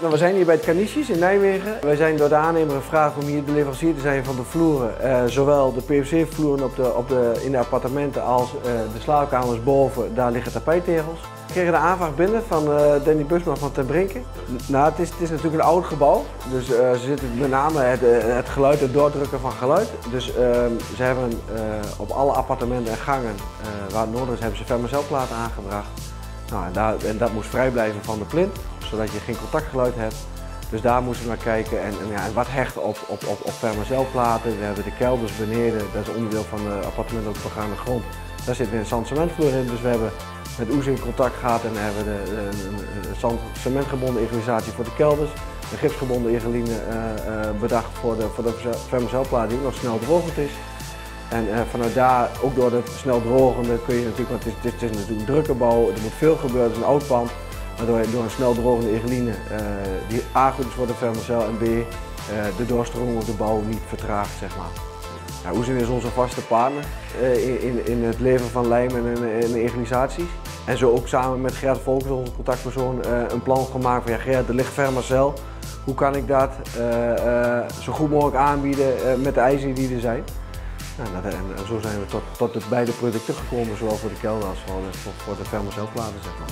Nou, we zijn hier bij het Canisius in Nijmegen. Wij zijn door de aannemer gevraagd om hier de leverancier te zijn van de vloeren. Eh, zowel de PVC-vloeren op de, op de, in de appartementen als uh, de slaapkamers boven, daar liggen tapijttegels. We kregen de aanvraag binnen van uh, Danny Busman van Ten Brinken. Nou, het is, het is natuurlijk een oud gebouw, dus ze zitten met name het, het geluid, het doordrukken van geluid. Dus ehm, ze hebben op alle appartementen en gangen waar het nodig is, hebben ze vermacelplaten aangebracht. Nou, en, dat moest vrij blijven van de plint zodat je geen contactgeluid hebt. Dus daar moesten we naar kijken en, en, ja, en wat hecht op, op, op, op permacelplaten. We hebben de kelders beneden, dat is onderdeel van de appartement op de begane grond. Daar zit weer een zand-cementvloer in, dus we hebben met Oes in contact gehad en hebben de, de, cementgebonden egalisatie voor de kelders. De gipsgebonden egaline uh, uh, bedacht voor de, voor de die nog snel drogend is. En uh, vanuit daar, ook door het snel drogende, kun je natuurlijk, want het is, is natuurlijk een drukke bouw, er moet veel gebeuren, het is een oud pand. Waardoor door een snel drogende egeline uh, die A goed is voor de vermacel en B uh, de doorstroming op de bouw niet vertraagt. Zeg maar. Nou, Oezin is onze vaste partner uh, in, in het leveren van lijm en in. En zo ook samen met Gert Volkers, onze contactpersoon, een plan gemaakt van ja Gert, er ligt vermacel. Hoe kan ik dat zo goed mogelijk aanbieden met de eisen die er zijn? En, zo zijn we tot, tot de beide producten gekomen, zowel voor de kelder als voor, voor, de vermacelplaten. Zeg maar.